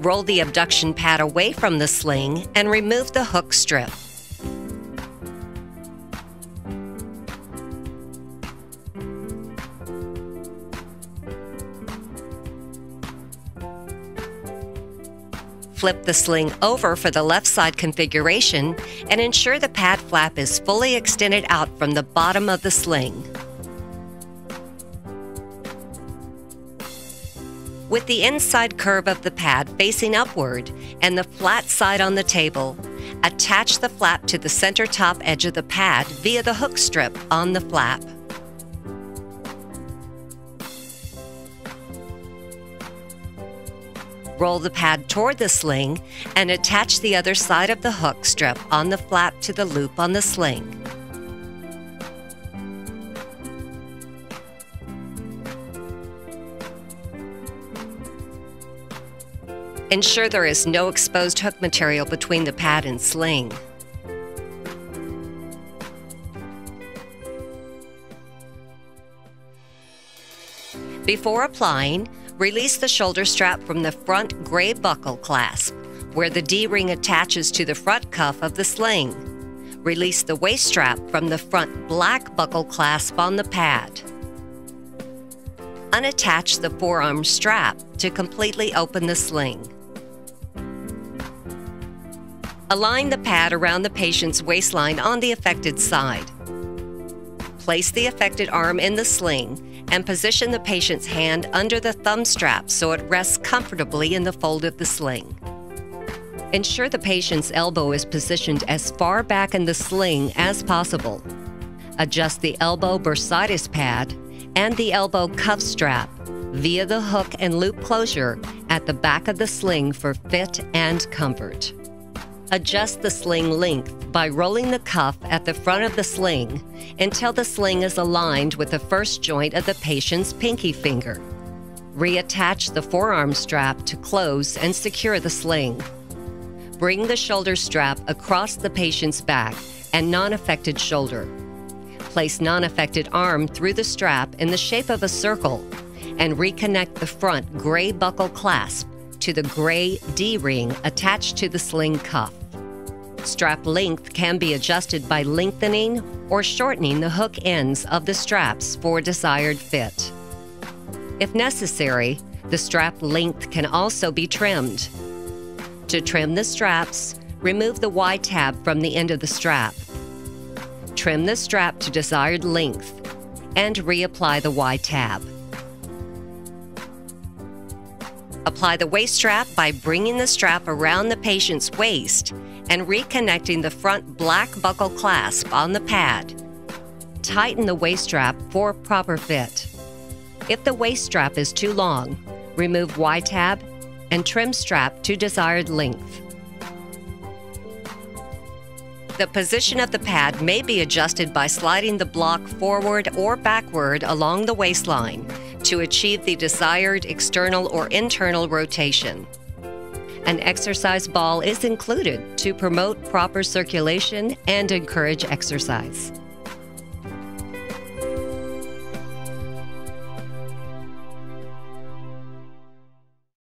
Roll the abduction pad away from the sling and remove the hook strip. Flip the sling over for the left side configuration and ensure the pad flap is fully extended out from the bottom of the sling. With the inside curve of the pad facing upward and the flat side on the table, attach the flap to the center top edge of the pad via the hook strip on the flap. Roll the pad toward the sling and attach the other side of the hook strip on the flap to the loop on the sling. Ensure there is no exposed hook material between the pad and sling. Before applying, Release the shoulder strap from the front gray buckle clasp, where the D ring attaches to the front cuff of the sling. Release the waist strap from the front black buckle clasp on the pad. Unattach the forearm strap to completely open the sling. Align the pad around the patient's waistline on the affected side. Place the affected arm in the sling and position the patient's hand under the thumb strap so it rests comfortably in the fold of the sling. Ensure the patient's elbow is positioned as far back in the sling as possible. Adjust the elbow bursitis pad and the elbow cuff strap via the hook and loop closure at the back of the sling for fit and comfort. Adjust the sling length by rolling the cuff at the front of the sling until the sling is aligned with the first joint of the patient's pinky finger. Reattach the forearm strap to close and secure the sling. Bring the shoulder strap across the patient's back and non affected shoulder. Place non affected arm through the strap in the shape of a circle and reconnect the front gray buckle clasp to the gray D ring attached to the sling cuff. Strap length can be adjusted by lengthening or shortening the hook ends of the straps for desired fit. If necessary, the strap length can also be trimmed. To trim the straps, remove the Y tab from the end of the strap. Trim the strap to desired length and reapply the Y tab. Apply the waist strap by bringing the strap around the patient's waist and reconnecting the front black buckle clasp on the pad. Tighten the waist strap for proper fit. If the waist strap is too long, remove Y tab and trim strap to desired length. The position of the pad may be adjusted by sliding the block forward or backward along the waistline to achieve the desired external or internal rotation. An exercise ball is included to promote proper circulation and encourage exercise.